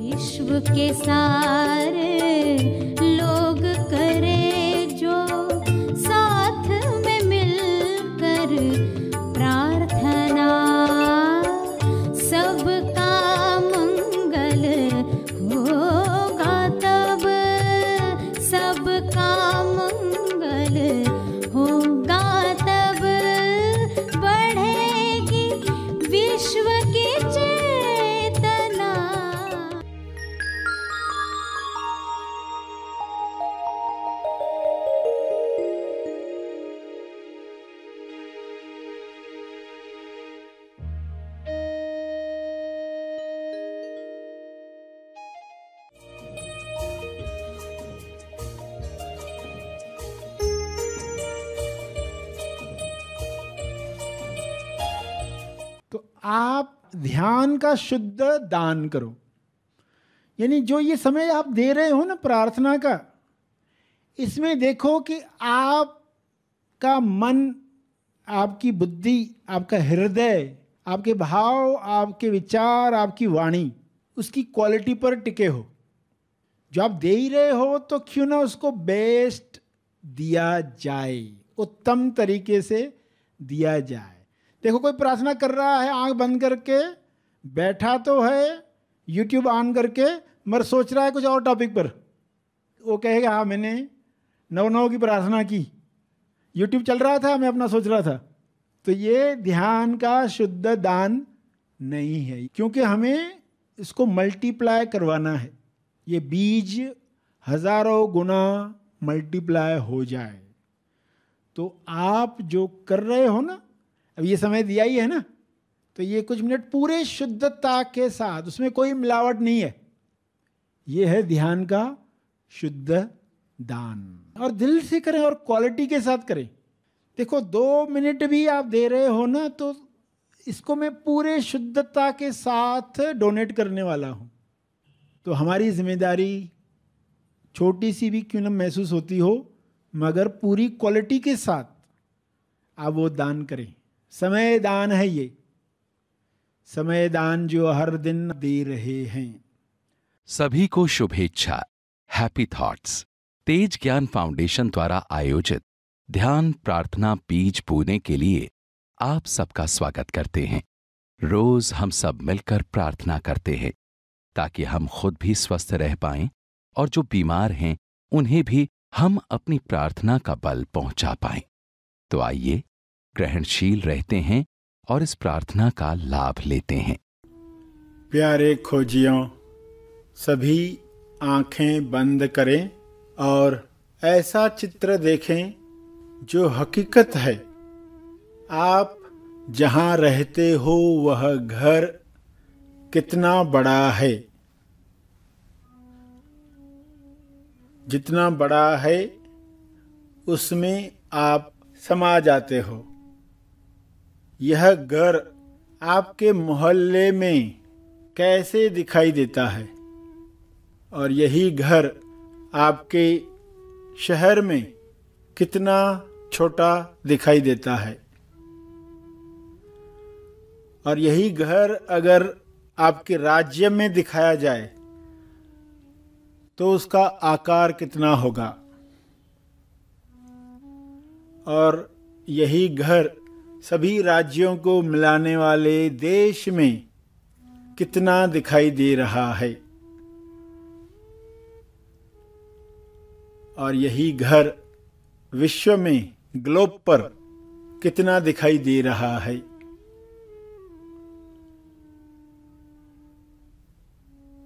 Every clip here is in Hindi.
विश्व के सारे ध्यान का शुद्ध दान करो। यानी जो ये समय आप दे रहे हो ना प्रार्थना का, इसमें देखो कि आपका मन, आपकी बुद्धि, आपका हृदय, आपके भाव, आपके विचार, आपकी वाणी, उसकी क्वालिटी पर टिके हो। जो आप दे ही रहे हो तो क्यों ना उसको बेस्ट दिया जाए, उत्तम तरीके से दिया जाए। देखो कोई प्रार्थना कर रहा है, आँख बंद करके, बैठा तो है यूट्यूब ऑन करके, मगर सोच रहा है कुछ और टॉपिक पर। वो कहेगा हाँ मैंने नव नव की प्रार्थना की। यूट्यूब चल रहा था, मैं अपना सोच रहा था। तो ये ध्यान का शुद्ध दान नहीं है, क्योंकि हमें इसको मल्टीप्लाई करवाना है। ये बीज हज़ारों गुना मल्टीप्लाई हो जाए। तो आप जो कर रहे हो ना अब ये समय दिया ही है ना? तो ये कुछ मिनट पूरे शुद्धता के साथ, उसमें कोई मिलावट नहीं है। ये है ध्यान का शुद्ध दान। और दिल से करें और क्वालिटी के साथ करें। देखो, दो मिनट भी आप दे रहे हो ना तो इसको मैं पूरे शुद्धता के साथ डोनेट करने वाला हूँ। तो हमारी ज़िम्मेदारी छोटी सी भी क्यों ना महसूस होती हो, मगर पूरी क्वालिटी के साथ आप वो दान करें। समय दान है ये। समय दान जो हर दिन दे रहे हैं। सभी को शुभेच्छा। हैप्पी थॉट्स तेज ज्ञान फाउंडेशन द्वारा आयोजित ध्यान प्रार्थना बीज बोने के लिए आप सबका स्वागत करते हैं। रोज हम सब मिलकर प्रार्थना करते हैं ताकि हम खुद भी स्वस्थ रह पाएँ और जो बीमार हैं, उन्हें भी हम अपनी प्रार्थना का बल पहुँचा पाएँ। तो आइए ग्रहणशील रहते हैं और इस प्रार्थना का लाभ लेते हैं। प्यारे खोजियों, सभी आँखें बंद करें और ऐसा चित्र देखें जो हकीकत है। आप जहाँ रहते हो, वह घर कितना बड़ा है। जितना बड़ा है, उसमें आप समा जाते हो। यह घर आपके मोहल्ले में कैसे दिखाई देता है? और यही घर आपके शहर में कितना छोटा दिखाई देता है? और यही घर अगर आपके राज्य में दिखाया जाए तो उसका आकार कितना होगा? और यही घर सभी राज्यों को मिलाने वाले देश में कितना दिखाई दे रहा है। और यही घर विश्व में ग्लोब पर कितना दिखाई दे रहा है।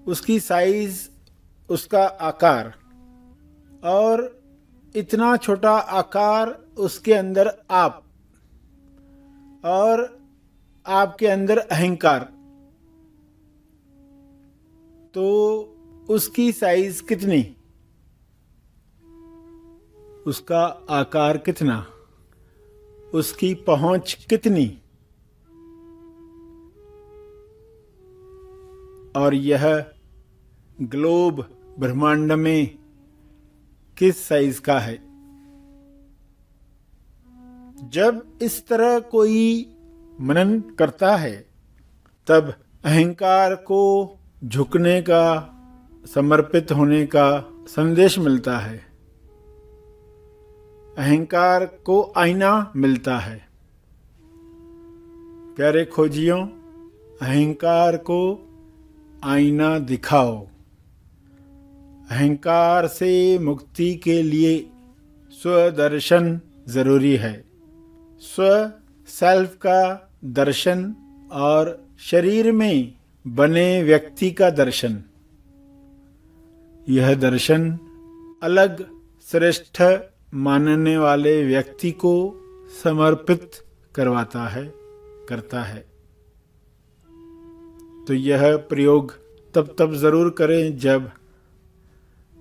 उसकी साइज़ उसका आकार और इतना छोटा आकार उसके अंदर आप और आपके अंदर अहंकार। तो उसकी साइज़ कितनी? उसका आकार कितना? उसकी पहुँच कितनी? और यह ग्लोब ब्रह्मांड में किस साइज़ का है? जब इस तरह कोई मनन करता है, तब अहंकार को झुकने का, समर्पित होने का संदेश मिलता है। अहंकार को आईना मिलता है। प्यारे खोजियों, अहंकार को आईना दिखाओ। अहंकार से मुक्ति के लिए स्वदर्शन ज़रूरी है। स्व सेल्फ का दर्शन और शरीर में बने व्यक्ति का दर्शन। यह दर्शन अलग श्रेष्ठ मानने वाले व्यक्ति को समर्पित करवाता है, करता है। तो यह प्रयोग तब तब ज़रूर करें जब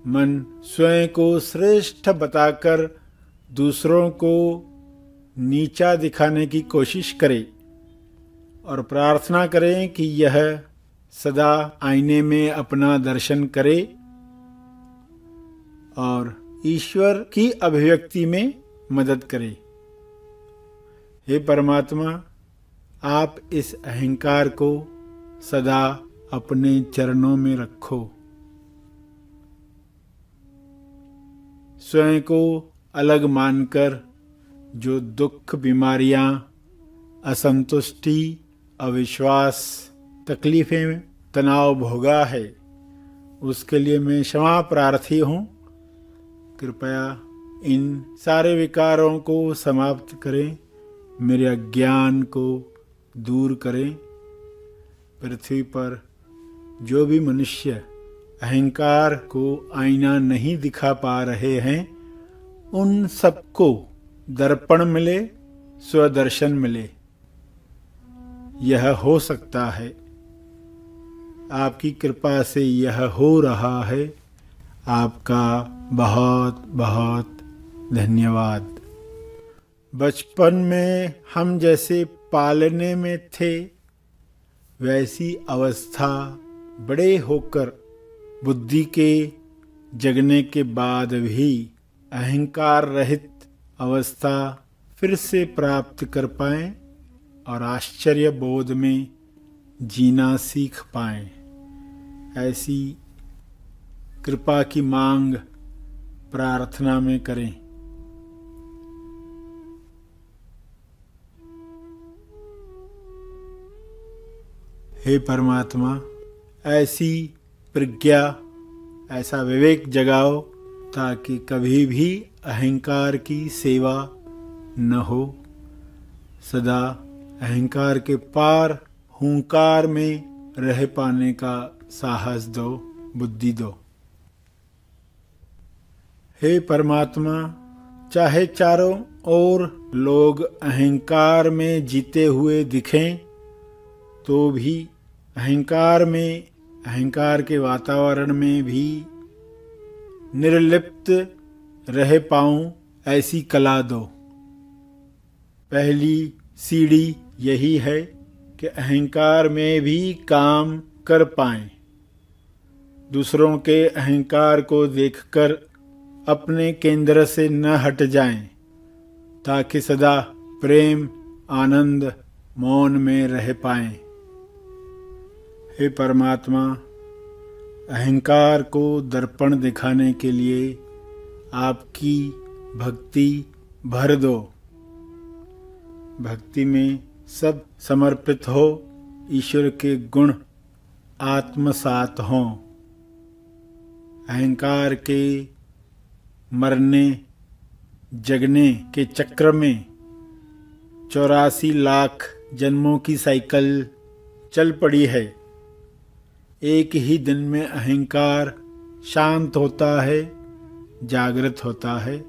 मन स्वयं को श्रेष्ठ बताकर दूसरों को नीचा दिखाने की कोशिश करे और प्रार्थना करें कि यह सदा आईने में अपना दर्शन करे और ईश्वर की अभिव्यक्ति में मदद करे। हे परमात्मा, आप इस अहंकार को सदा अपने चरणों में रखो। स्वयं को अलग मानकर जो दुख, बीमारियाँ, असंतुष्टि, अविश्वास, तकलीफें, तनाव, भोगा है, उसके लिए मैं क्षमा प्रार्थी हूँ। कृपया इन सारे विकारों को समाप्त करें, मेरे अज्ञान को दूर करें। पृथ्वी पर जो भी मनुष्य अहंकार को आईना नहीं दिखा पा रहे हैं, उन सबको दर्पण मिले, स्वदर्शन मिले। यह हो सकता है। आपकी कृपा से यह हो रहा है। आपका बहुत बहुत धन्यवाद। बचपन में हम जैसे पालने में थे, वैसी अवस्था बड़े होकर बुद्धि के जगने के बाद भी अहंकार रहित अवस्था फिर से प्राप्त कर पाएँ और आश्चर्य बोध में जीना सीख पाएँ। ऐसी कृपा की मांग प्रार्थना में करें। हे परमात्मा, ऐसी प्रज्ञा, ऐसा विवेक जगाओ ताकि कभी भी अहंकार की सेवा न हो। सदा अहंकार के पार हुंकार में रह पाने का साहस दो, बुद्धि दो। हे परमात्मा, चाहे चारों ओर लोग अहंकार में जीते हुए दिखें तो भी अहंकार में, अहंकार के वातावरण में भी निर्लिप्त रह पाऊँ ऐसी कला दो। पहली सीढ़ी यही है कि अहंकार में भी काम कर पाएँ। दूसरों के अहंकार को देखकर अपने केंद्र से न हट जाएँ, ताकि सदा प्रेम, आनंद, मौन में रह पाएँ। हे परमात्मा, अहंकार को दर्पण दिखाने के लिए आपकी भक्ति भर दो। भक्ति में सब समर्पित हो, ईश्वर के गुण आत्मसात हों। अहंकार के मरने, जगने के चक्र में चौरासी लाख जन्मों की साइकिल चल पड़ी है। एक ही दिन में अहंकार शांत होता है। जागृत होता है।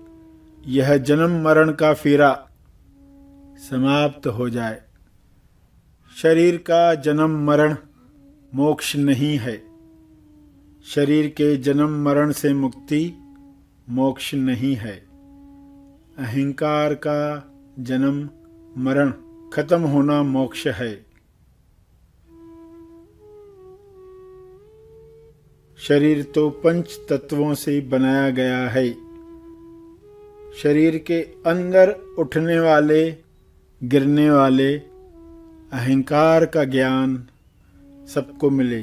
यह जन्म मरण का फेरा समाप्त हो जाए। शरीर का जन्म मरण मोक्ष नहीं है। शरीर के जन्म मरण से मुक्ति मोक्ष नहीं है। अहंकार का जन्म मरण खत्म होना मोक्ष है। शरीर तो पंच तत्वों से बनाया गया है। शरीर के अंदर उठने वाले, गिरने वाले, अहंकार का ज्ञान सबको मिले।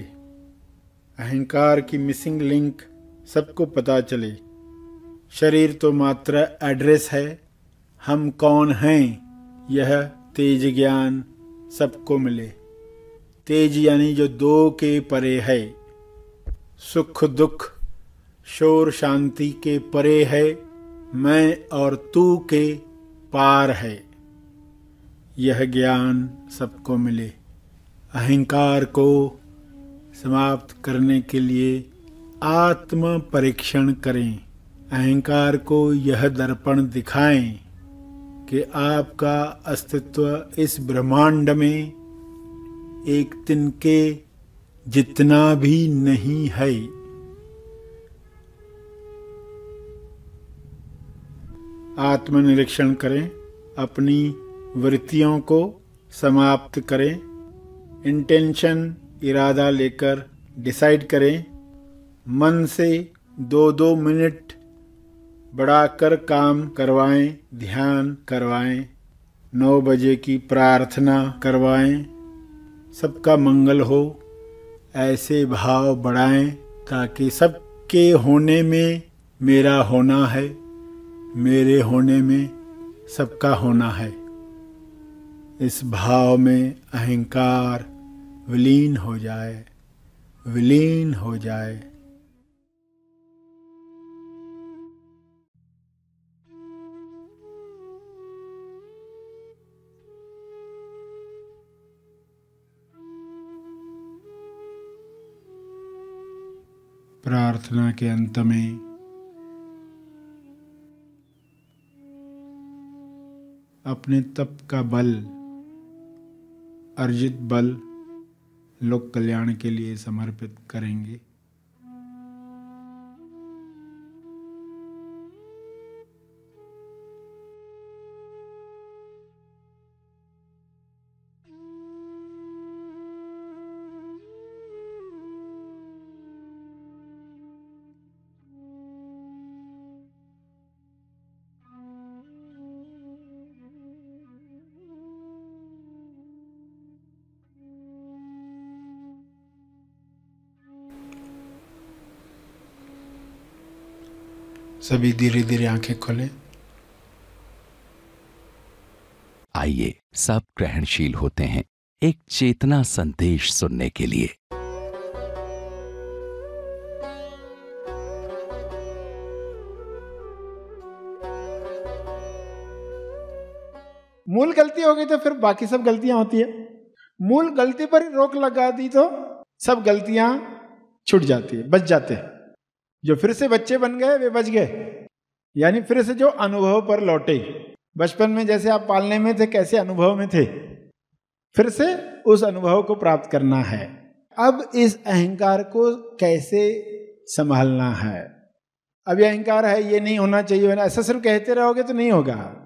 अहंकार की मिसिंग लिंक सबको पता चले। शरीर तो मात्र एड्रेस है, हम कौन हैं, यह तेज ज्ञान सबको मिले। तेज यानी जो दो के परे है। सुख दुख, शोर शांति के परे है, मैं और तू के पार है। यह ज्ञान सबको मिले। अहंकार को समाप्त करने के लिए आत्म परीक्षण करें। अहंकार को यह दर्पण दिखाएँ कि आपका अस्तित्व इस ब्रह्मांड में एक तिनके जितना भी नहीं है। आत्मनिरीक्षण करें, अपनी वृत्तियों को समाप्त करें इंटेंशन इरादा लेकर डिसाइड करें, मन से दो दो मिनट बढ़ाकर काम करवाएँ, ध्यान करवाएँ, नौ बजे की प्रार्थना करवाएँ, सबका मंगल हो। ऐसे भाव बढ़ाएँ ताकि सबके होने में मेरा होना है, मेरे होने में सबका होना है। इस भाव में अहंकार विलीन हो जाए, विलीन हो जाए। प्रार्थना के अंत में। अपने तप का बल, अर्जित बल लोक कल्याण के लिए समर्पित करेंगे। सभी धीरे धीरे आँखें खोलें। आइए सब ग्रहणशील होते हैं एक चेतना संदेश सुनने के लिए। मूल गलती हो गई तो फिर बाकी सब गलतियाँ होती है। मूल गलती पर ही रोक लगा दी तो सब गलतियाँ छूट जाती है बच जाते हैं। जो फिर से बच्चे बन गए, वे बच गए। यानी फिर से जो अनुभव पर लौटे। बचपन में जैसे आप पालने में थे, कैसे अनुभव में थे? फिर से उस अनुभव को प्राप्त करना है। अब इस अहंकार को कैसे संभालना है? अब ये अहंकार है, ये नहीं होना चाहिए। ऐसा सिर्फ़ कहते रहोगे तो नहीं होगा।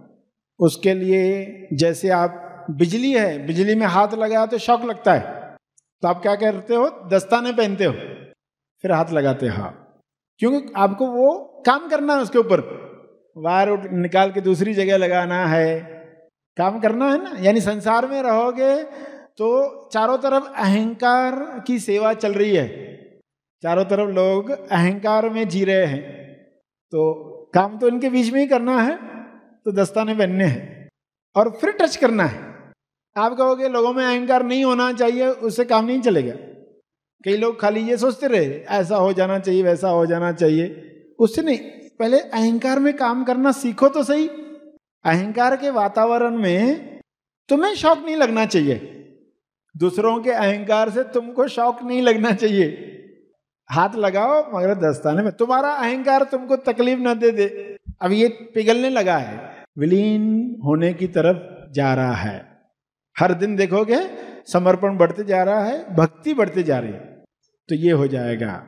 उसके लिए जैसे आप बिजली है, बिजली में हाथ लगाया तो शौक लगता है। तो आप क्या करते हो? दस्ताने पहनते हो। फिर हाथ लगाते हो क्योंकि आपको वो काम करना है उसके ऊपर। वायर निकाल के दूसरी जगह लगाना है। काम करना है ना? यानी संसार में रहोगे तो चारों तरफ़ अहंकार की सेवा चल रही है। चारों तरफ़ लोग अहंकार में जी रहे हैं। तो काम तो इनके बीच में ही करना है तो दस्ताने पहनने हैं और फिर टच करना है। आप कहोगे, लोगों में अहंकार नहीं होना चाहिए, उससे काम नहीं चलेगा। कई लोग खाली ये सोचते रहे, ऐसा हो जाना चाहिए, वैसा हो जाना चाहिए। उससे नहीं, पहले अहंकार में काम करना सीखो तो सही। अहंकार के वातावरण में तुम्हें शौक नहीं लगना चाहिए। दूसरों के अहंकार से तुमको शौक नहीं लगना चाहिए। हाथ लगाओ, मगर दस्ताने में। तुम्हारा अहंकार तुमको तकलीफ़ न दे दे। अब ये पिघलने लगा है। विलीन होने की तरफ़ जा रहा है। हर दिन देखोगे, समर्पण बढ़ते जा रहा है, भक्ति बढ़ते जा रही है। तो ये हो जाएगा।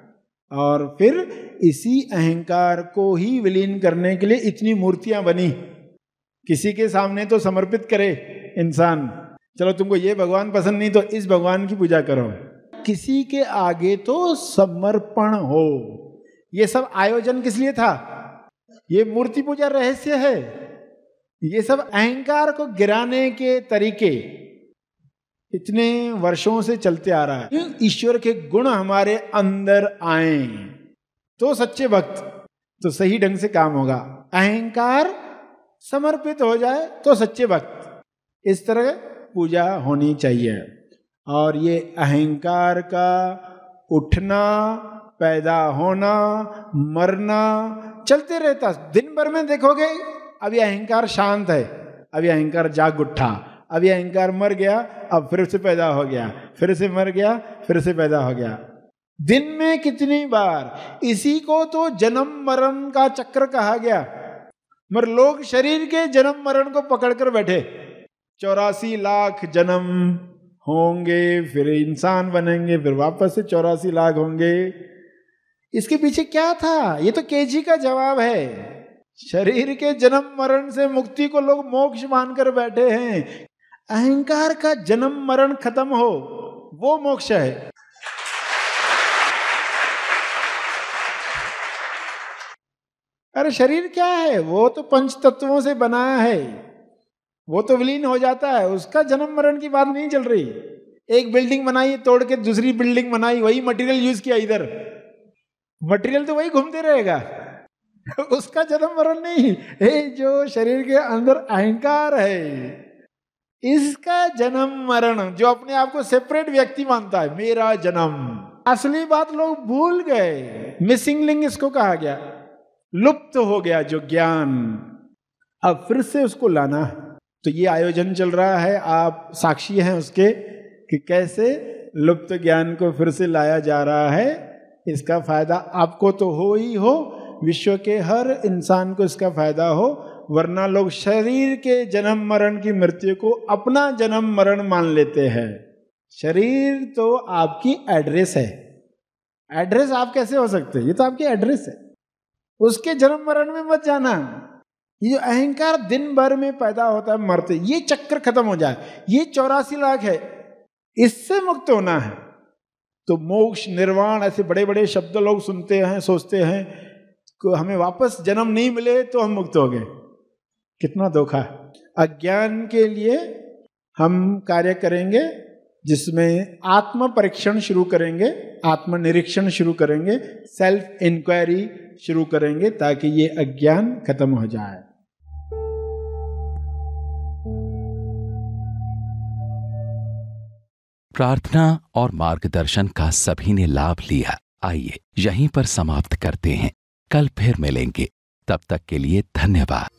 और फिर इसी अहंकार को ही विलीन करने के लिए इतनी मूर्तियाँ बनी। किसी के सामने तो समर्पित करे इंसान। चलो तुमको ये भगवान पसंद नहीं तो इस भगवान की पूजा करो। किसी के आगे तो समर्पण हो। ये सब आयोजन किस लिए था? ये मूर्ति पूजा रहस्य है। ये सब अहंकार को गिराने के तरीके। इतने वर्षों से चलते आ रहा है। ईश्वर के गुण हमारे अंदर आए। तो सच्चे भक्त तो सही ढंग से काम होगा। अहंकार समर्पित हो जाए तो सच्चे भक्त। इस तरह पूजा होनी चाहिए। और ये अहंकार का उठना, पैदा होना, मरना, चलते रहता। दिन भर में देखोगे, अभी अहंकार शांत है, अभी अहंकार जाग उठा। अभी अहंकार मर गया, अब फिर से पैदा हो गया, फिर से मर गया, फिर से पैदा हो गया। दिन में कितनी बार? इसी को तो जन्म मरण का चक्र कहा गया। मगर लोग शरीर के जन्म मरण को पकड़कर बैठे। चौरासी लाख जन्म होंगे, फिर इंसान बनेंगे, फिर वापस से चौरासी लाख होंगे। इसके पीछे क्या था? ये तो केजी का जवाब है। शरीर के जन्म मरण से मुक्ति को लोग मोक्ष मानकर बैठे हैं। अहंकार का जन्म मरण खत्म हो, वो मोक्ष है। अरे शरीर क्या है? वो तो पंच तत्वों से बनाया है। वो तो विलीन हो जाता है। उसका जन्म मरण की बात नहीं चल रही। एक बिल्डिंग बनाई, तोड़ के दूसरी बिल्डिंग बनाई, वही मटेरियल यूज़ किया इधर। मटेरियल तो वही घूमते रहेगा। उसका जन्म मरण नहीं। हे, जो शरीर के अंदर अहंकार है। इसका जन्म मरण, जो अपने आप को सेपरेट व्यक्ति मानता है, मेरा जन्म। असली बात लोग भूल गए। मिसिंग लिंग इसको कहा गया। लुप्त हो गया जो ज्ञान। अब फिर से उसको लाना। है तो ये आयोजन चल रहा है। आप साक्षी हैं उसके कि कैसे लुप्त ज्ञान को फिर से लाया जा रहा है। इसका फ़ायदा आपको तो हो ही हो। विश्व के हर इंसान को इसका फ़ायदा हो। वरना लोग शरीर के जन्म मरण की मृत्यु को अपना जन्म मरण मान लेते हैं। शरीर तो आपकी एड्रेस है। एड्रेस आप कैसे हो सकते ये तो आपकी एड्रेस है। उसके जन्म मरण में मत जाना। ये जो अहंकार दिन भर में पैदा होता है, मरते। ये चक्कर खत्म हो जाए। ये चौरासी लाख है। इससे मुक्त होना है। तो मोक्ष, निर्वाण ऐसे बड़े बड़े शब्द लोग सुनते हैं, सोचते हैं, कि हमें वापस जन्म नहीं मिले तो हम मुक्त हो गए। कितना धोखा है। अज्ञान के लिए हम कार्य करेंगे, जिसमें आत्म परीक्षण शुरू करेंगे आत्म निरीक्षण शुरू करेंगे सेल्फ इंक्वायरी शुरू करेंगे, ताकि ये अज्ञान खत्म हो जाए। प्रार्थना और मार्गदर्शन का सभी ने लाभ लिया। आइए यहीं पर समाप्त करते हैं। कल फिर मिलेंगे। तब तक के लिए धन्यवाद।